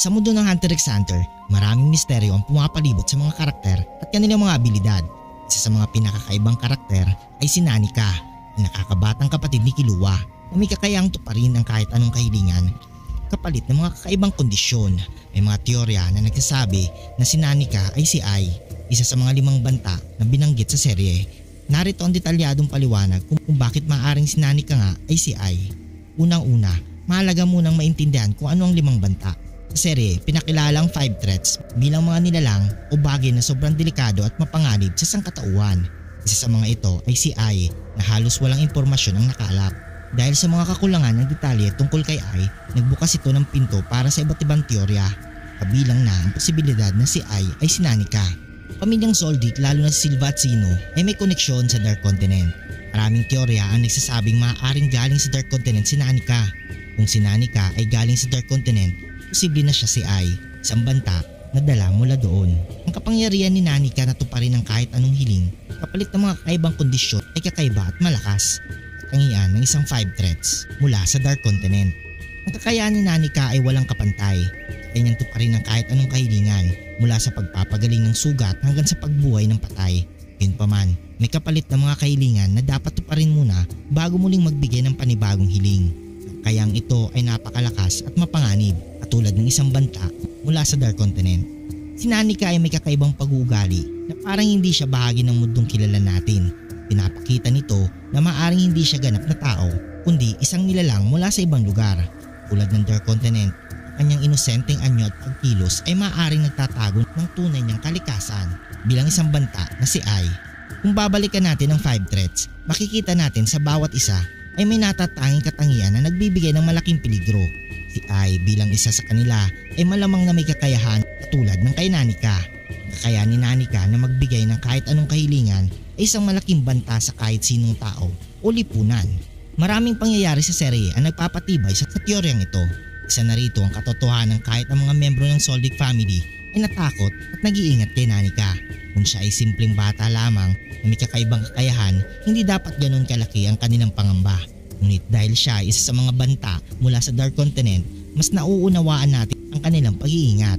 Sa mundo ng Hunter x Hunter, maraming misteryo ang pumapalibot sa mga karakter at kanilang mga abilidad. Isa sa mga pinakakaibang karakter ay si Nanika, ang nakakabatang kapatid ni Kilua na may kakayang tuparin ang kahit anong kahilingan kapalit ng mga kakaibang kondisyon. May mga teorya na nagsasabi na si Nanika ay si Ai, isa sa mga limang banta na binanggit sa serye. Narito ang detalyadong paliwanag kung, bakit maaaring si Nanika nga ay si Ai. Unang-una, mahalaga munang maintindihan kung ano ang limang banta. Serye, pinakilala ang 5 threats bilang mga nilalang o bagay na sobrang delikado at mapanganib sa sangkatauhan. Isa sa mga ito ay si Ai na halos walang impormasyon ang nakalap. Dahil sa mga kakulangan ng detalye tungkol kay Ai, nagbukas ito ng pinto para sa iba't ibang teorya. Kabilang na ang posibilidad na si Ai ay si Nanika. Pamilyang Soldic lalo na si Silva at Sino ay may koneksyon sa Dark Continent. Maraming teorya ang nagsasabing maaaring galing sa Dark Continent si Nanika. Kung si Nanika ay galing sa Dark Continent, posible na siya si Ai, isang banta na dala mula doon. Ang kapangyarihan ni Nanika na tuparin ng kahit anong hiling kapalit ng mga kakaibang kondisyon ay kakaiba at malakas katangian ng isang 5 threats mula sa Dark Continent. Ang kakayahan ni Nanika ay walang kapantay. Kanyang tuparin ng kahit anong kahilingan mula sa pagpapagaling ng sugat hanggang sa pagbuhay ng patay. Gayunpaman, may kapalit na mga kahilingan na dapat tuparin muna bago muling magbigay ng panibagong hiling. Kaya ang ito ay napakalakas at mapanganib katulad ng isang banta mula sa Dark Continent. Si Nanika ay may kakaibang pag-uugali na parang hindi siya bahagi ng mundong kilala natin. Pinapakita nito na maaring hindi siya ganap na tao kundi isang nilalang mula sa ibang lugar. Tulad ng Dark Continent, ang kanyang inosenteng anyo at pagkilos ay maaring nagtatago ng tunay niyang kalikasan bilang isang banta na si Ai. Kung babalikan natin ang 5 threats, makikita natin sa bawat isa ay may natatanging katangian na nagbibigay ng malaking peligro. Si Ai bilang isa sa kanila ay malamang na may kakayahan tulad ng kay Nanika. Kaya ni Nanika na magbigay ng kahit anong kahilingan ay isang malaking banta sa kahit sinong tao o lipunan. Maraming pangyayari sa serye ang nagpapatibay sa teoryang ito. Isa na rito ang katotohanan kahit ang mga membro ng Soldic family ay natakot at nag-iingat kay Nanika. Kung siya ay simpleng bata lamang na may kakaibang kakayahan, hindi dapat ganun kalaki ang kanilang pangamba. Ngunit dahil siya ay isa sa mga banta mula sa Dark Continent, mas nauunawaan natin ang kanilang pag-iingat.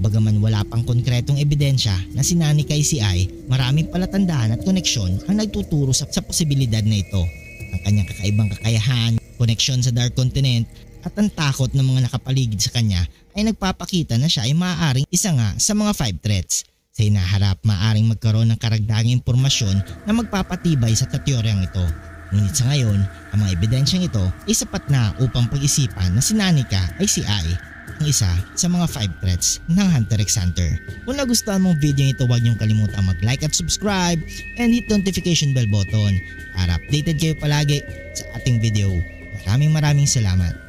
Bagaman wala pang konkretong ebidensya na si Nani kay si Ai, maraming palatandaan at koneksyon ang nagtuturo sa, sa posibilidad na ito. Ang kanyang kakaibang kakayahan, koneksyon sa Dark Continent at ang takot ng mga nakapaligid sa kanya ay nagpapakita na siya ay maaaring isa nga sa mga 5 threats. Sa inaharap, maaaring magkaroon ng karagdagang impormasyon na magpapatibay sa teoryang ito. Ngunit sa ngayon, ang mga ebidensyang ito ay sapat na upang pag-isipan na si Nanika ay si Ai ang isa sa mga 5 threats ng Hunter x Hunter. Kung nagustuhan mong video ito, huwag niyong kalimutan mag-like at subscribe and hit notification bell button para updated kayo palagi sa ating video. Maraming maraming salamat.